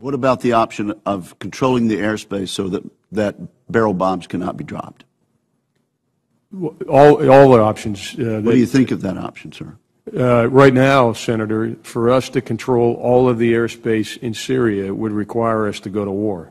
What about the option of controlling the airspace so that, that barrel bombs cannot be dropped? All, all the options. Uh, what do you think of that option, sir? Uh, right now, Senator, for us to control all of the airspace in Syria would require us to go to war.